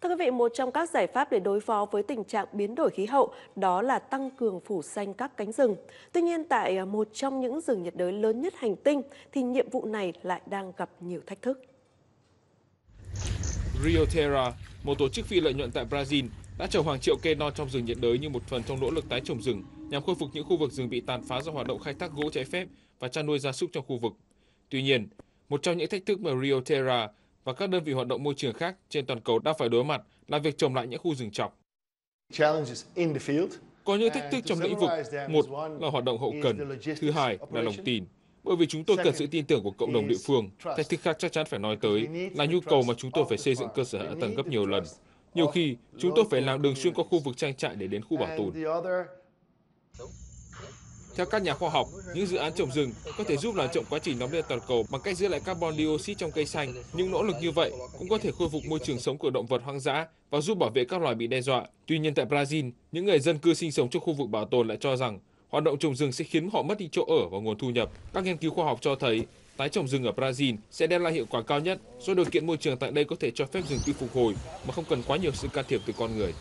Thưa quý vị, một trong các giải pháp để đối phó với tình trạng biến đổi khí hậu đó là tăng cường phủ xanh các cánh rừng. Tuy nhiên, tại à, một trong những rừng nhiệt đới lớn nhất hành tinh thì nhiệm vụ này lại đang gặp nhiều thách thức. Rio Terra, một tổ chức phi lợi nhuận tại Brazil, đã trồng hàng triệu cây non trong rừng nhiệt đới như một phần trong nỗ lực tái trồng rừng nhằm khôi phục những khu vực rừng bị tàn phá do hoạt động khai thác gỗ trái phép và chăn nuôi gia súc trong khu vực. Tuy nhiên, một trong những thách thức mà Rio Terra và các đơn vị hoạt động môi trường khác trên toàn cầu đang phải đối mặt là việc trồng lại những khu rừng trọc. Có những thách thức trong lĩnh vực, một là hoạt động hậu cần, thứ hai là lòng tin. Bởi vì chúng tôi cần sự tin tưởng của cộng đồng địa phương. Thách thức khác chắc chắn phải nói tới là nhu cầu mà chúng tôi phải xây dựng cơ sở hạ tầng gấp nhiều lần. Nhiều khi, chúng tôi phải làm đường xuyên qua khu vực trang trại để đến khu bảo tồn. Theo các nhà khoa học, những dự án trồng rừng có thể giúp làm chậm quá trình nóng lên toàn cầu bằng cách giữ lại carbon dioxide trong cây xanh. Những nỗ lực như vậy cũng có thể khôi phục môi trường sống của động vật hoang dã và giúp bảo vệ các loài bị đe dọa. Tuy nhiên tại Brazil, những người dân cư sinh sống trong khu vực bảo tồn lại cho rằng hoạt động trồng rừng sẽ khiến họ mất đi chỗ ở và nguồn thu nhập. Các nghiên cứu khoa học cho thấy tái trồng rừng ở Brazil sẽ đem lại hiệu quả cao nhất do điều kiện môi trường tại đây có thể cho phép rừng tự phục hồi mà không cần quá nhiều sự can thiệp từ con người.